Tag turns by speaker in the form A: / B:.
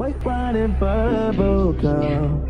A: White wine and bubble gum.